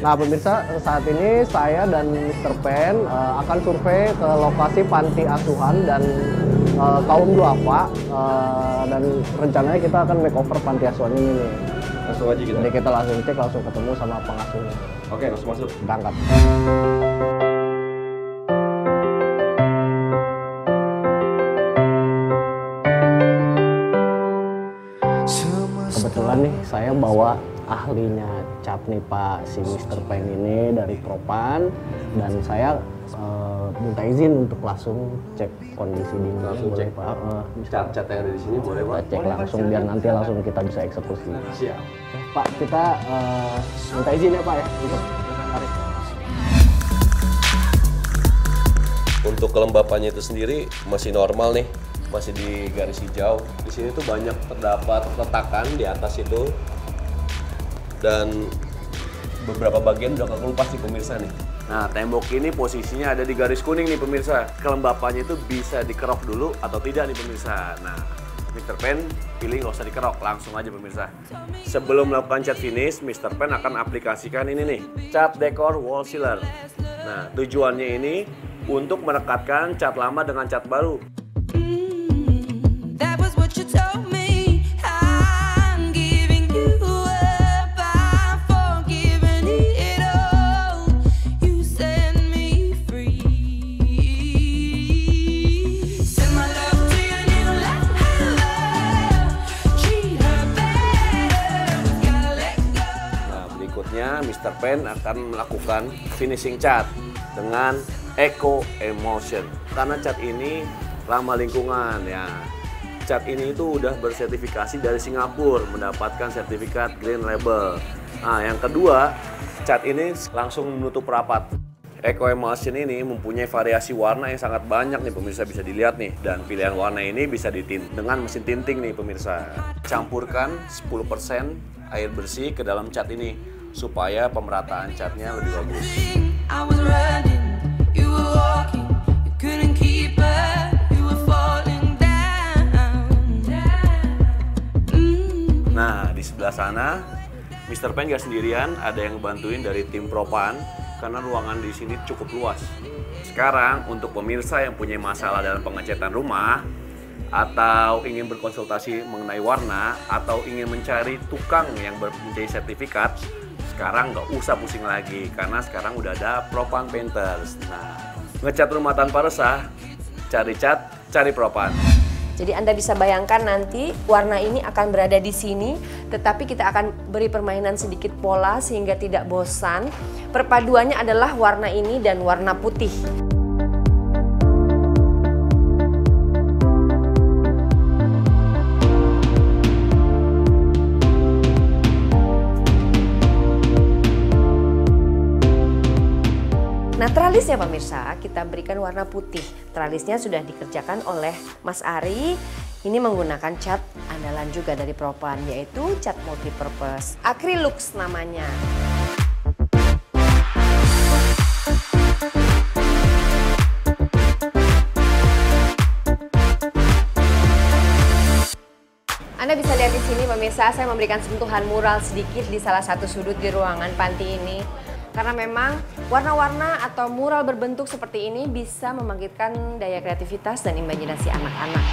Nah, pemirsa, saat ini saya dan Mr. Pen uh, akan survei ke lokasi panti asuhan dan uh, kaum duafa uh, dan rencananya kita akan makeover panti asuhan ini nih. Langsung aja kita. Jadi kita langsung cek, langsung ketemu sama pengasuhnya. Oke, langsung masuk. Berangkat. Kebetulan nih saya bawa ahlinya cat nih Pak si Mr. Pen ini dari Propan dan saya eh, minta izin untuk langsung cek kondisi di Langsung boleh, cek. Pak. Eh, bisa Cat-cat yang ada di sini boleh, Pak? cek langsung biar nanti langsung kita bisa eksekusi. Siap. Pak kita eh, minta izin ya Pak ya untuk tarik. Untuk kelembapannya itu sendiri masih normal nih, masih di garis hijau. Di sini tuh banyak terdapat retakan di atas itu dan beberapa bagian udah kekelupas nih pemirsa nih. Nah, tembok ini posisinya ada di garis kuning nih pemirsa. Kelembapannya itu bisa dikerok dulu atau tidak nih pemirsa. Nah, Mr. Pen pilih nggak usah dikerok, langsung aja pemirsa. Sebelum melakukan cat finish, Mr. Pen akan aplikasikan ini nih, cat decor wall sealer. Nah, tujuannya ini untuk merekatkan cat lama dengan cat baru. Berikutnya Mr. Pen akan melakukan finishing cat dengan Eco Emotion. Karena cat ini ramah lingkungan ya. Cat ini itu udah bersertifikasi dari Singapura, mendapatkan sertifikat Green Label. Nah, yang kedua, cat ini langsung menutup rapat. Eco Emulsion ini mempunyai variasi warna yang sangat banyak nih pemirsa bisa dilihat nih dan pilihan warna ini bisa ditint dengan mesin tinting nih pemirsa. Campurkan 10% air bersih ke dalam cat ini supaya pemerataan catnya lebih bagus. Nah, di sebelah sana Mr. Pen gak sendirian, ada yang bantuin dari tim Propan karena ruangan di sini cukup luas. Sekarang untuk pemirsa yang punya masalah dalam pengecatan rumah atau ingin berkonsultasi mengenai warna atau ingin mencari tukang yang mempunyai sertifikat, sekarang nggak usah pusing lagi karena sekarang udah ada Propan Painters. Nah, ngecat rumah tanpa resah, cari cat, cari Propan. Jadi Anda bisa bayangkan nanti warna ini akan berada di sini, tetapi kita akan beri permainan sedikit pola sehingga tidak bosan. Perpaduannya adalah warna ini dan warna putih. Nah, tralisnya pemirsa, kita berikan warna putih. Tralisnya sudah dikerjakan oleh Mas Ari. Ini menggunakan cat andalan juga dari Propan, yaitu cat multipurpose. Acrylux namanya. Anda bisa lihat di sini pemirsa, saya memberikan sentuhan mural sedikit di salah satu sudut di ruangan panti ini. Karena memang warna-warna atau mural berbentuk seperti ini bisa membangkitkan daya kreativitas dan imajinasi anak-anak.